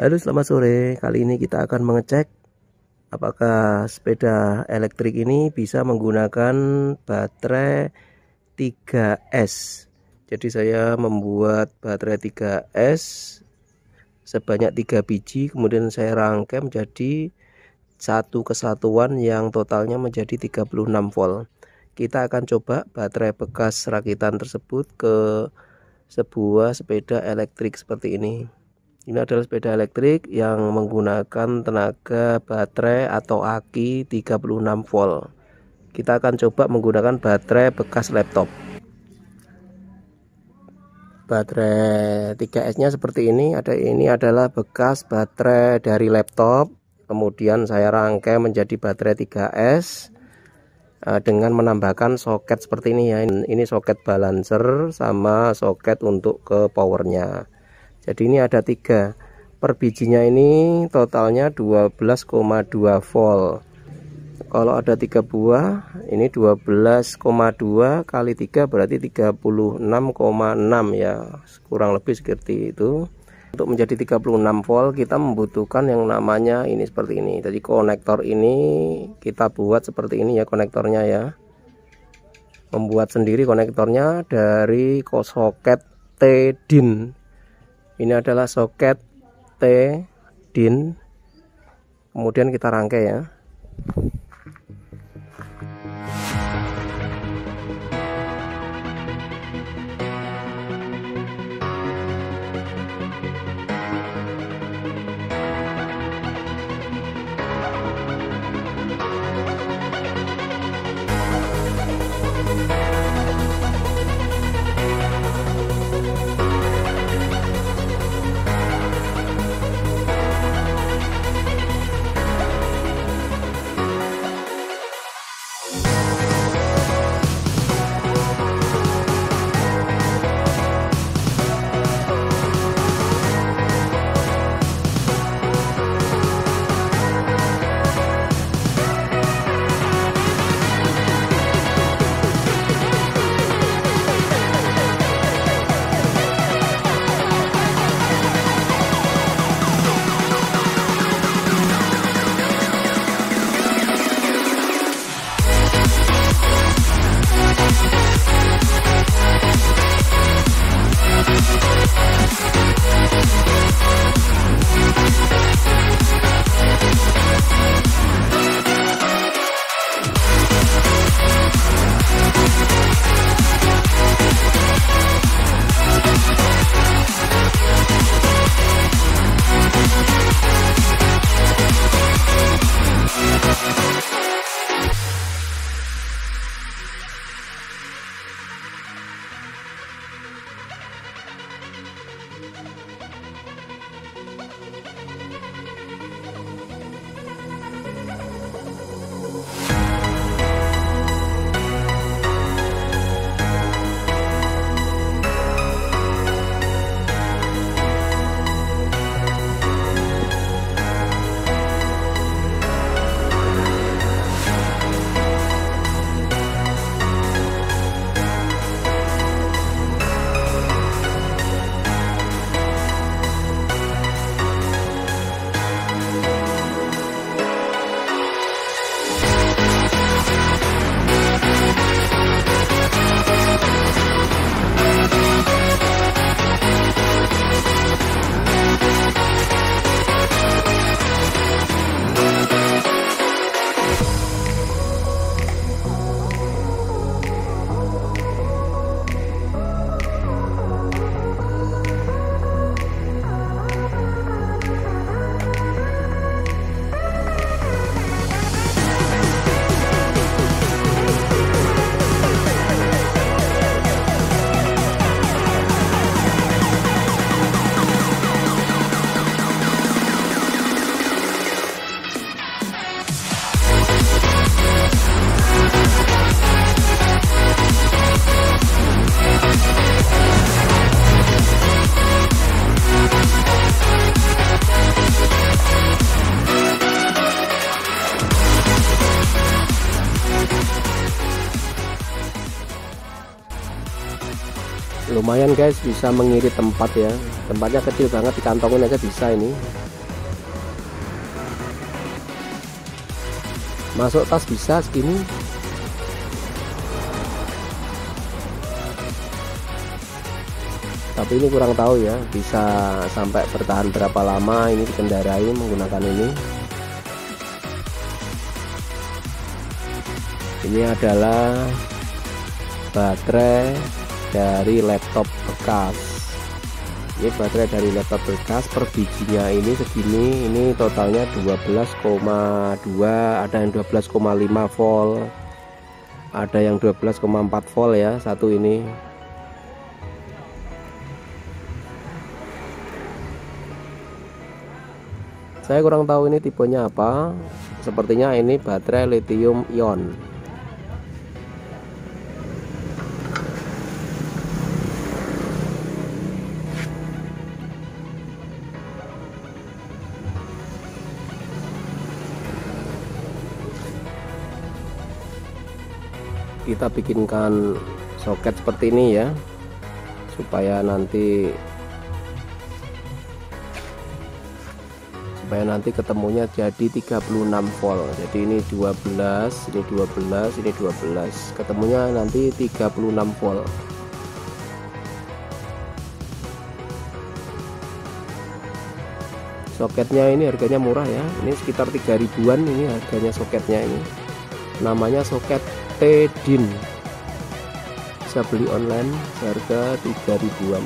Halo selamat sore. Kali ini kita akan mengecek Apakah sepeda elektrik ini bisa menggunakan baterai 3S Jadi saya membuat baterai 3S Sebanyak 3 biji Kemudian saya rangkai menjadi satu kesatuan yang totalnya menjadi 36 volt. Kita akan coba baterai bekas rakitan tersebut ke sebuah sepeda elektrik seperti ini ini adalah sepeda elektrik yang menggunakan tenaga baterai atau aki 36 volt. Kita akan coba menggunakan baterai bekas laptop. Baterai 3S-nya seperti ini. Ada ini adalah bekas baterai dari laptop. Kemudian saya rangkai menjadi baterai 3S eh, dengan menambahkan soket seperti ini ya. Ini soket balancer sama soket untuk ke powernya jadi ini ada tiga. Per bijinya ini totalnya 12,2 volt. Kalau ada tiga buah ini 12,2 kali 3 berarti 36,6 ya. Kurang lebih seperti itu. Untuk menjadi 36 volt kita membutuhkan yang namanya ini seperti ini. Jadi konektor ini kita buat seperti ini ya konektornya ya. Membuat sendiri konektornya dari soket T-DIN ini adalah soket T DIN. Kemudian kita rangkai ya lumayan guys bisa mengirit tempat ya. Tempatnya kecil banget di kantongin aja bisa ini. Masuk tas bisa segini. Tapi ini kurang tahu ya bisa sampai bertahan berapa lama ini dikendarai menggunakan ini. Ini adalah baterai dari laptop bekas. Ini baterai dari laptop bekas per bijinya ini segini ini totalnya 12,2 ada yang 12,5 volt ada yang 12,4 volt ya satu ini. Saya kurang tahu ini tipenya apa. Sepertinya ini baterai lithium ion kita bikinkan soket seperti ini ya supaya nanti supaya nanti ketemunya jadi 36 volt. Jadi ini 12 ini 12 ini 12 ketemunya nanti 36 volt. Soketnya ini harganya murah ya. Ini sekitar 3 ribuan ini harganya soketnya ini. Namanya soket Tedin bisa beli online harga 3 ribuan